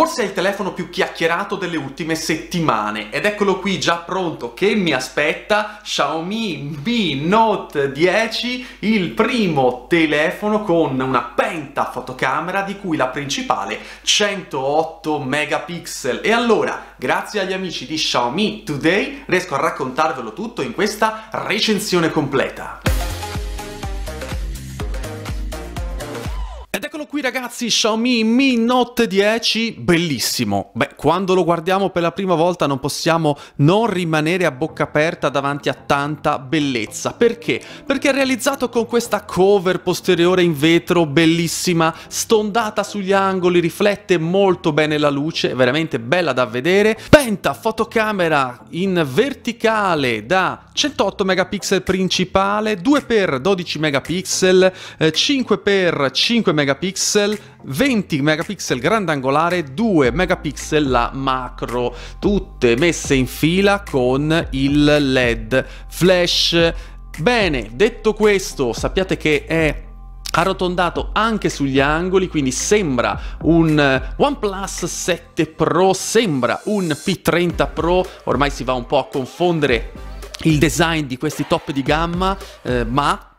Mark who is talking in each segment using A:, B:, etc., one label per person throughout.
A: Forse è il telefono più chiacchierato delle ultime settimane ed eccolo qui già pronto che mi aspetta Xiaomi Mi Note 10, il primo telefono con una penta fotocamera di cui la principale 108 megapixel. E allora, grazie agli amici di Xiaomi Today, riesco a raccontarvelo tutto in questa recensione completa. Eccolo qui ragazzi, Xiaomi Mi Note 10, bellissimo. Beh, quando lo guardiamo per la prima volta non possiamo non rimanere a bocca aperta davanti a tanta bellezza. Perché? Perché è realizzato con questa cover posteriore in vetro bellissima, stondata sugli angoli, riflette molto bene la luce, veramente bella da vedere. Penta fotocamera in verticale da 108 megapixel principale, 2x12 megapixel, 5x5 megapixel megapixel, 20 megapixel grandangolare, 2 megapixel la macro, tutte messe in fila con il LED flash. Bene, detto questo, sappiate che è arrotondato anche sugli angoli, quindi sembra un OnePlus 7 Pro, sembra un P30 Pro, ormai si va un po' a confondere il design di questi top di gamma, eh, ma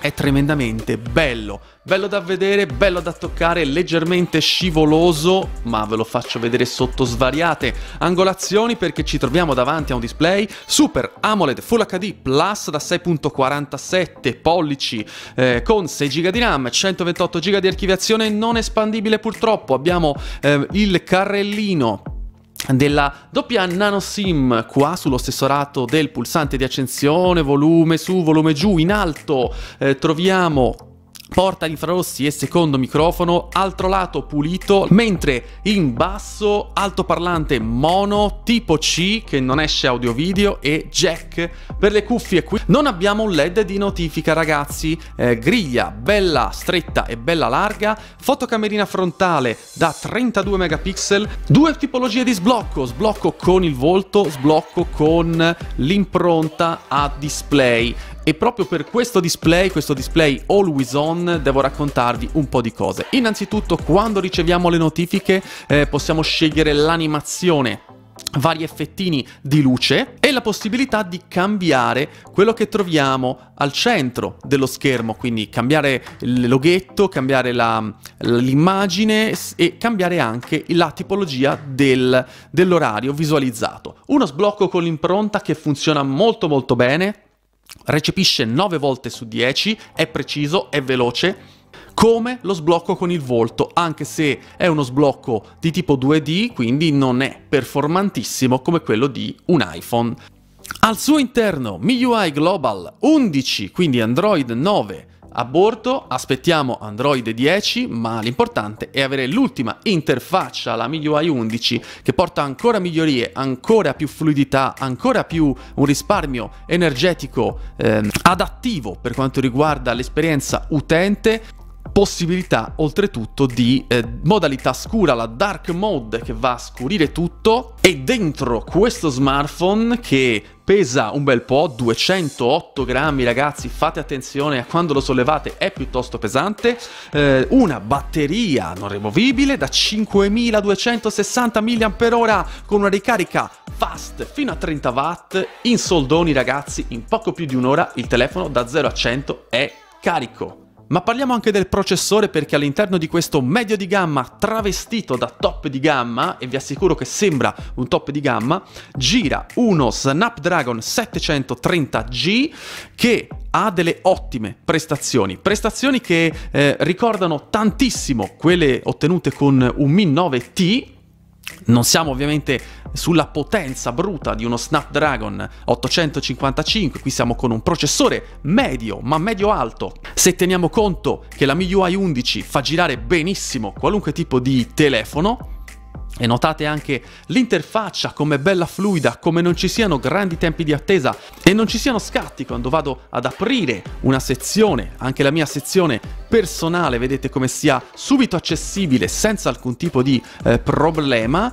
A: è tremendamente bello, bello da vedere, bello da toccare, leggermente scivoloso, ma ve lo faccio vedere sotto svariate angolazioni perché ci troviamo davanti a un display Super AMOLED Full HD Plus da 6.47 pollici eh, con 6 GB di RAM, 128 GB di archiviazione non espandibile purtroppo, abbiamo eh, il carrellino della doppia nano sim qua sullo stesso lato del pulsante di accensione, volume su, volume giù, in alto eh, troviamo porta infrarossi e secondo microfono, altro lato pulito, mentre in basso altoparlante mono tipo C che non esce audio video e jack per le cuffie. Qui. Non abbiamo un LED di notifica ragazzi, eh, griglia bella stretta e bella larga, fotocamerina frontale da 32 megapixel, due tipologie di sblocco, sblocco con il volto, sblocco con l'impronta a display e proprio per questo display, questo display always on, devo raccontarvi un po' di cose. Innanzitutto quando riceviamo le notifiche eh, possiamo scegliere l'animazione vari effettini di luce e la possibilità di cambiare quello che troviamo al centro dello schermo, quindi cambiare il loghetto, cambiare l'immagine e cambiare anche la tipologia del, dell'orario visualizzato. Uno sblocco con l'impronta che funziona molto molto bene, recepisce 9 volte su 10, è preciso, è veloce, come lo sblocco con il volto, anche se è uno sblocco di tipo 2D, quindi non è performantissimo come quello di un iPhone. Al suo interno MIUI Global 11, quindi Android 9 a bordo aspettiamo Android 10, ma l'importante è avere l'ultima interfaccia, la MIUI 11, che porta ancora migliorie, ancora più fluidità, ancora più un risparmio energetico eh, adattivo per quanto riguarda l'esperienza utente possibilità oltretutto di eh, modalità scura, la dark mode che va a scurire tutto. E dentro questo smartphone che pesa un bel po', 208 grammi ragazzi, fate attenzione a quando lo sollevate, è piuttosto pesante, eh, una batteria non removibile da 5260 mAh con una ricarica fast fino a 30 watt, in soldoni ragazzi, in poco più di un'ora il telefono da 0 a 100 è carico. Ma parliamo anche del processore perché all'interno di questo medio di gamma travestito da top di gamma, e vi assicuro che sembra un top di gamma, gira uno Snapdragon 730G che ha delle ottime prestazioni, prestazioni che eh, ricordano tantissimo quelle ottenute con un Mi 9T, non siamo ovviamente sulla potenza bruta di uno Snapdragon 855, qui siamo con un processore medio, ma medio-alto. Se teniamo conto che la MIUI 11 fa girare benissimo qualunque tipo di telefono, e notate anche l'interfaccia come bella fluida, come non ci siano grandi tempi di attesa e non ci siano scatti quando vado ad aprire una sezione, anche la mia sezione personale, vedete come sia subito accessibile senza alcun tipo di eh, problema.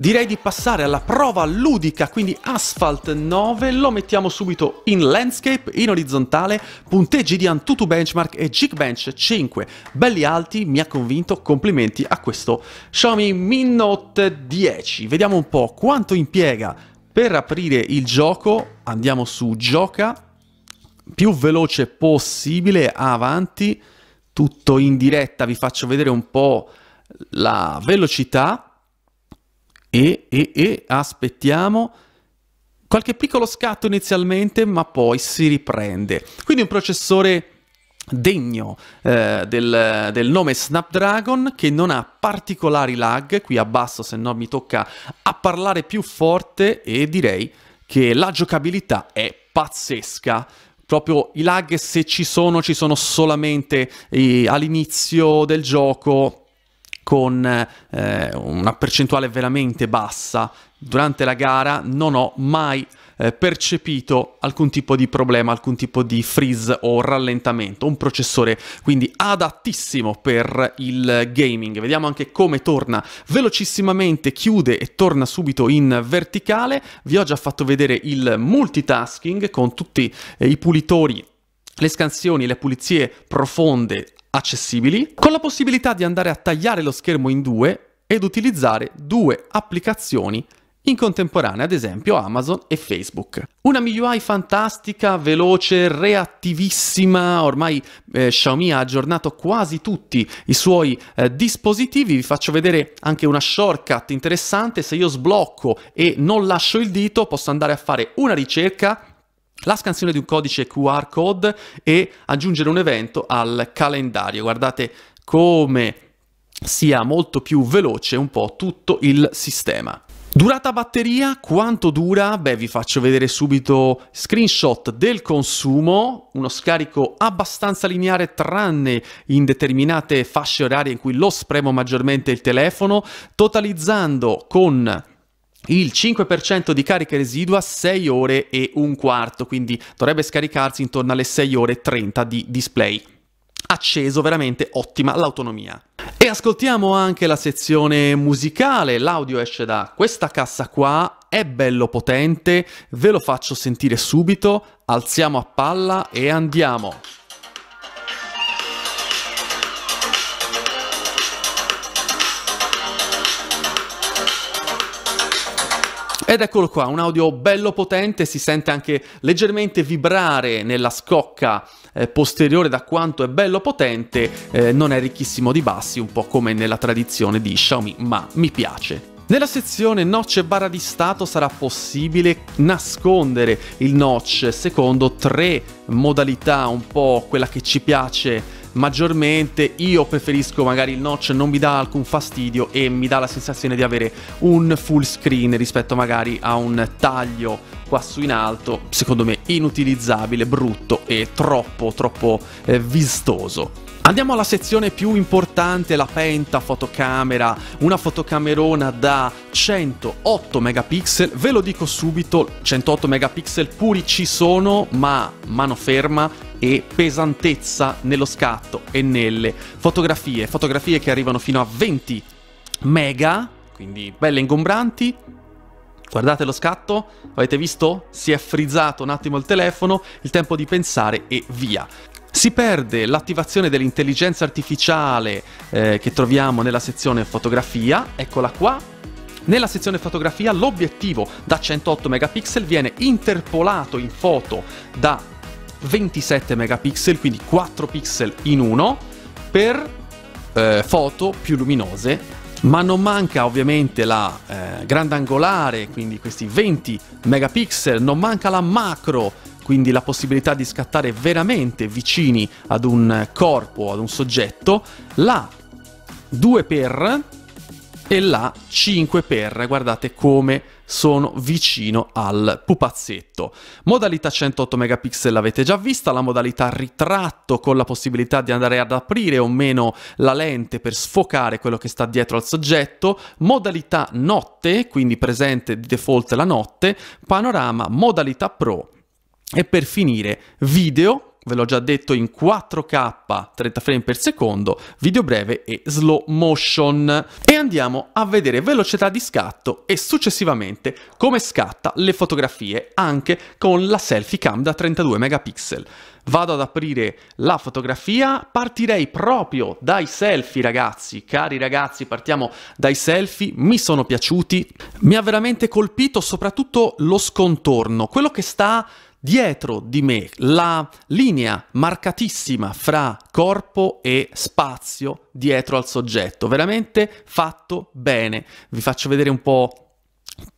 A: Direi di passare alla prova ludica, quindi Asphalt 9, lo mettiamo subito in landscape, in orizzontale, punteggi di Antutu Benchmark e Geekbench 5, belli alti, mi ha convinto, complimenti a questo Xiaomi Mi Note 10. Vediamo un po' quanto impiega per aprire il gioco, andiamo su gioca, più veloce possibile, avanti, tutto in diretta, vi faccio vedere un po' la velocità e, e, e aspettiamo qualche piccolo scatto inizialmente, ma poi si riprende. Quindi un processore degno eh, del, del, nome Snapdragon che non ha particolari lag, qui abbasso se no mi tocca a parlare più forte e direi che la giocabilità è pazzesca. Proprio i lag se ci sono, ci sono solamente eh, all'inizio del gioco con eh, una percentuale veramente bassa. Durante la gara non ho mai eh, percepito alcun tipo di problema, alcun tipo di freeze o rallentamento. Un processore quindi adattissimo per il gaming. Vediamo anche come torna velocissimamente, chiude e torna subito in verticale. Vi ho già fatto vedere il multitasking con tutti eh, i pulitori le scansioni, le pulizie profonde accessibili, con la possibilità di andare a tagliare lo schermo in due ed utilizzare due applicazioni in contemporanea, ad esempio Amazon e Facebook. Una MIUI fantastica, veloce, reattivissima, ormai eh, Xiaomi ha aggiornato quasi tutti i suoi eh, dispositivi, vi faccio vedere anche una shortcut interessante, se io sblocco e non lascio il dito posso andare a fare una ricerca la scansione di un codice QR code e aggiungere un evento al calendario. Guardate come sia molto più veloce un po' tutto il sistema. Durata batteria, quanto dura? Beh, vi faccio vedere subito screenshot del consumo, uno scarico abbastanza lineare tranne in determinate fasce orarie in cui lo spremo maggiormente il telefono, totalizzando con il 5% di carica residua 6 ore e un quarto, quindi dovrebbe scaricarsi intorno alle 6 ore e 30 di display. Acceso, veramente ottima l'autonomia. E ascoltiamo anche la sezione musicale, l'audio esce da questa cassa qua, è bello potente, ve lo faccio sentire subito, alziamo a palla e andiamo. Ed eccolo qua, un audio bello potente, si sente anche leggermente vibrare nella scocca eh, posteriore da quanto è bello potente, eh, non è ricchissimo di bassi, un po' come nella tradizione di Xiaomi, ma mi piace. Nella sezione notch e barra di stato sarà possibile nascondere il notch secondo tre modalità, un po' quella che ci piace maggiormente. Io preferisco magari il notch, non mi dà alcun fastidio e mi dà la sensazione di avere un full screen rispetto magari a un taglio qua su in alto, secondo me inutilizzabile, brutto e troppo, troppo eh, vistoso. Andiamo alla sezione più importante, la penta fotocamera, una fotocamerona da 108 megapixel, ve lo dico subito, 108 megapixel puri ci sono, ma mano ferma e pesantezza nello scatto e nelle fotografie, fotografie che arrivano fino a 20 mega, quindi belle ingombranti, Guardate lo scatto, avete visto? Si è frizzato un attimo il telefono, il tempo di pensare e via. Si perde l'attivazione dell'intelligenza artificiale eh, che troviamo nella sezione fotografia, eccola qua. Nella sezione fotografia l'obiettivo da 108 megapixel viene interpolato in foto da 27 megapixel, quindi 4 pixel in uno, per eh, foto più luminose. Ma non manca ovviamente la eh, grandangolare, quindi questi 20 megapixel, non manca la macro quindi la possibilità di scattare veramente vicini ad un corpo, ad un soggetto, la 2x e la 5x, guardate come sono vicino al pupazzetto. Modalità 108 megapixel l'avete già vista, la modalità ritratto con la possibilità di andare ad aprire o meno la lente per sfocare quello che sta dietro al soggetto, modalità notte, quindi presente di default la notte, panorama, modalità pro. E per finire video ve l'ho già detto, in 4K 30 frame per secondo, video breve e slow motion. E andiamo a vedere velocità di scatto e successivamente come scatta le fotografie anche con la selfie cam da 32 megapixel. Vado ad aprire la fotografia, partirei proprio dai selfie ragazzi, cari ragazzi, partiamo dai selfie, mi sono piaciuti, mi ha veramente colpito soprattutto lo scontorno, quello che sta dietro di me, la linea marcatissima fra corpo e spazio dietro al soggetto, veramente fatto bene. Vi faccio vedere un po'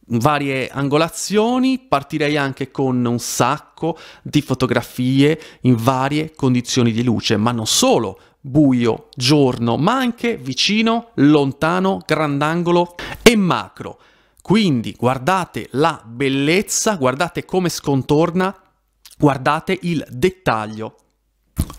A: varie angolazioni, partirei anche con un sacco di fotografie in varie condizioni di luce, ma non solo buio, giorno, ma anche vicino, lontano, grandangolo e macro. Quindi guardate la bellezza, guardate come scontorna, guardate il dettaglio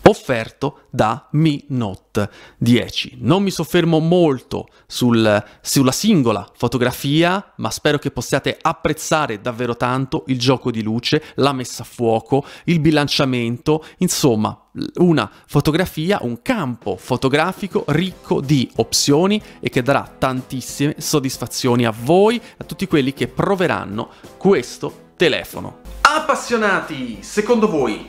A: offerto da Mi Note 10. Non mi soffermo molto sul, sulla singola fotografia, ma spero che possiate apprezzare davvero tanto il gioco di luce, la messa a fuoco, il bilanciamento, insomma una fotografia, un campo fotografico ricco di opzioni e che darà tantissime soddisfazioni a voi, a tutti quelli che proveranno questo telefono. Appassionati, secondo voi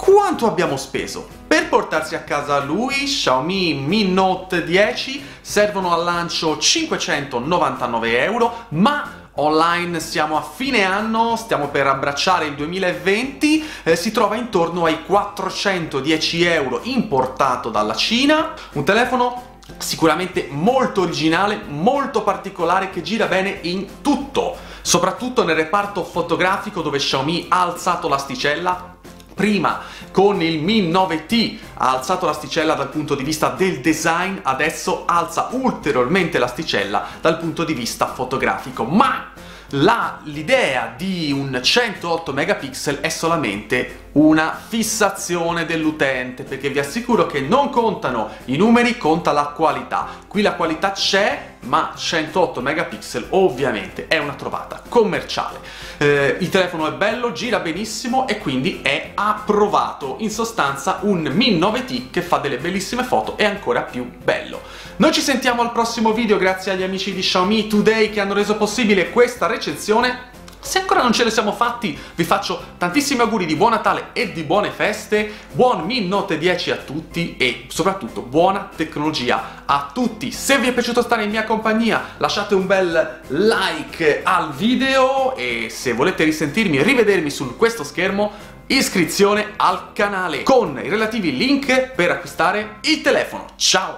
A: quanto abbiamo speso? Per portarsi a casa lui, Xiaomi Mi Note 10, servono al lancio 599 euro, ma online siamo a fine anno, stiamo per abbracciare il 2020, eh, si trova intorno ai 410 euro importato dalla Cina, un telefono sicuramente molto originale, molto particolare che gira bene in tutto, soprattutto nel reparto fotografico dove Xiaomi ha alzato l'asticella prima con il Mi 9T ha alzato l'asticella dal punto di vista del design, adesso alza ulteriormente l'asticella dal punto di vista fotografico, ma l'idea di un 108 megapixel è solamente una fissazione dell'utente perché vi assicuro che non contano i numeri, conta la qualità. Qui la qualità c'è, ma 108 megapixel ovviamente è una trovata commerciale. Eh, il telefono è bello, gira benissimo e quindi è approvato. In sostanza un Mi 9T che fa delle bellissime foto e ancora più bello. Noi ci sentiamo al prossimo video grazie agli amici di Xiaomi Today che hanno reso possibile questa recensione se ancora non ce ne siamo fatti, vi faccio tantissimi auguri di buon Natale e di buone feste, buon Mi Note 10 a tutti e soprattutto buona tecnologia a tutti. Se vi è piaciuto stare in mia compagnia, lasciate un bel like al video e se volete risentirmi e rivedermi su questo schermo, iscrizione al canale con i relativi link per acquistare il telefono. Ciao!